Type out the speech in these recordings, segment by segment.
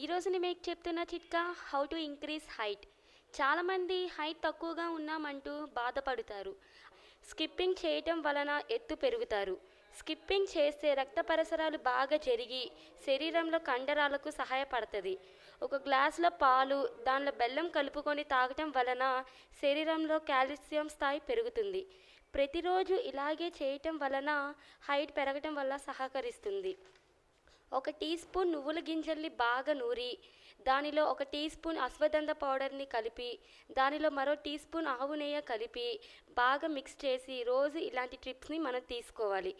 ఈరోజు నేను మీకు చెప్తున్న చిట్కా హౌ టు ఇంక్రీజ్ హైట్ చాలామంది హైట్ తక్కువగా ఉన్నామంటూ బాధపడతారు. స్కిప్పింగ్ చేయటం వలన ఎత్తు పెరుగుతారు. స్కిప్పింగ్ చేస్తే రక్త పరిసరాలు బాగా జరిగి శరీరంలో కండరాలకు సహాయపడుతుంది. ఒక గ్లాసులో పాలు దానిలో బెల్లం కలుపుకొని తాగటం వలన శరీరంలో కాల్షియం స్థాయి పెరుగుతుంది. ప్రతిరోజు ఇలాగే చేయటం వలన హైట్ పెరగటం వల్ల సహకరిస్తుంది. ఒక టీ స్పూన్ నువ్వుల గింజల్ని బాగా నూరి దానిలో ఒక టీ స్పూన్ అశ్వగంధ పౌడర్ని కలిపి దానిలో మరో టీ స్పూన్ ఆవు నెయ్యి కలిపి బాగా మిక్స్ చేసి రోజు ఇలాంటి ట్రిప్స్ని మనం తీసుకోవాలి.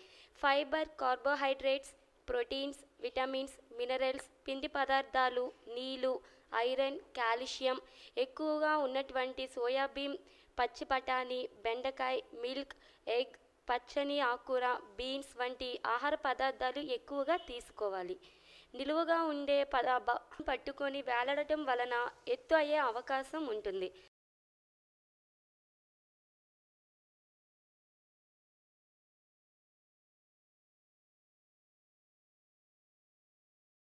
Fibre carbohydrates proteins vitamins minerals పిండి పదార్థాలు నీళ్ళు ఐరన్ కాల్షియం ఎక్కువగా ఉన్నటువంటి సోయాబీన్ పచ్చి బఠానీ బెండకాయ మిల్క్ ఎగ్ పచ్చని ఆకుకూర బీన్స్ వంటి ఆహార పదార్థాలు ఎక్కువగా తీసుకోవాలి. నిలువుగా ఉండే పద పట్టుకొని వేలాడటం వలన ఎత్తు అయ్యే అవకాశం ఉంటుంది.